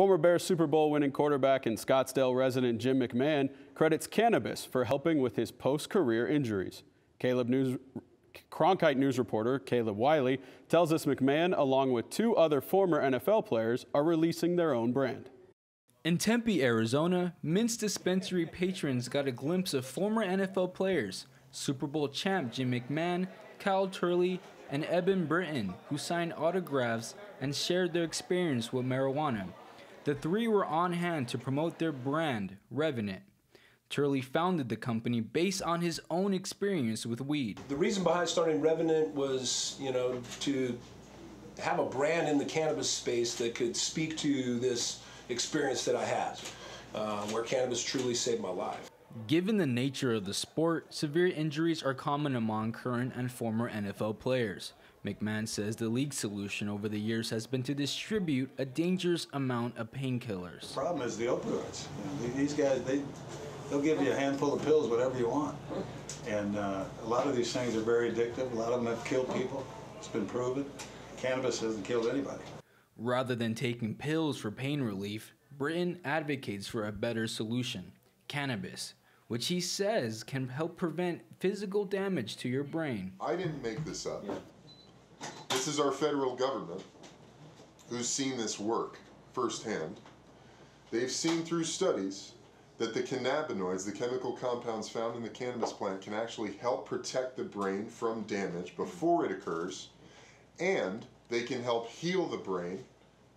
Former Bears Super Bowl winning quarterback and Scottsdale resident Jim McMahon credits cannabis for helping with his post-career injuries. Caleb News Cronkite News reporter Caleb Wiley tells us McMahon, along with two other former NFL players, are releasing their own brand. In Tempe, Arizona, Mint's dispensary patrons got a glimpse of former NFL players, Super Bowl champ Jim McMahon, Kyle Turley, and Eben Britton, who signed autographs and shared their experience with marijuana. The three were on hand to promote their brand, Revenant. Turley founded the company based on his own experience with weed. The reason behind starting Revenant was, you know, to have a brand in the cannabis space that could speak to this experience that I had, uh, where cannabis truly saved my life. Given the nature of the sport, severe injuries are common among current and former NFL players. McMahon says the league's solution over the years has been to distribute a dangerous amount of painkillers. The problem is the opioids. You know, these guys, they, they'll give you a handful of pills, whatever you want. And uh, a lot of these things are very addictive. A lot of them have killed people. It's been proven. Cannabis hasn't killed anybody. Rather than taking pills for pain relief, Britton advocates for a better solution cannabis, which he says can help prevent physical damage to your brain. I didn't make this up. This is our federal government who's seen this work firsthand. They've seen through studies that the cannabinoids, the chemical compounds found in the cannabis plant, can actually help protect the brain from damage before it occurs, and they can help heal the brain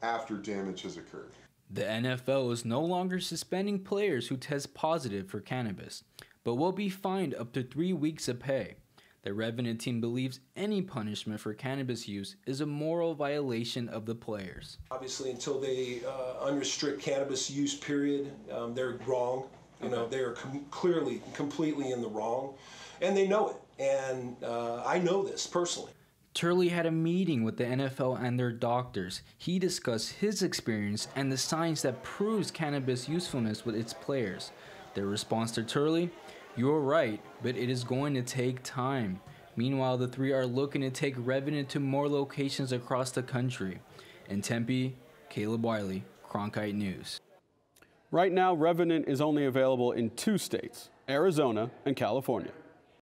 after damage has occurred. The NFL is no longer suspending players who test positive for cannabis, but will be fined up to three weeks of pay. The Revenant team believes any punishment for cannabis use is a moral violation of the players. Obviously, until they uh, unrestrict cannabis use, period, um, they're wrong. You know, they are com- clearly, completely in the wrong, and they know it. And uh, I know this personally. Turley had a meeting with the NFL and their doctors. He discussed his experience and the science that proves cannabis usefulness with its players. Their response to Turley you're right, but it is going to take time. Meanwhile, the three are looking to take Revenant to more locations across the country. In Tempe, Caleb Wiley, Cronkite News. Right now, Revenant is only available in two states, Arizona and California.